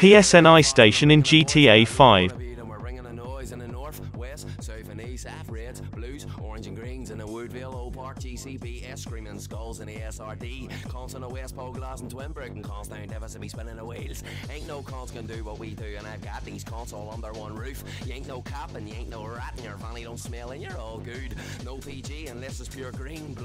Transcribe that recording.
PSNI station in GTA 5. GCBS east, blues, orange and greens in the Woodvale, Old Park, GCB, screaming skulls in the SRD, Calls in the West Poleglass and Twinbrook and cons down Devon to be spinning the wheels. Ain't no cons can do what we do, and I've got these cons all under one roof. You ain't no cop and you ain't no rat, and your vanity don't smell, and you're all good. No PG unless it's pure green.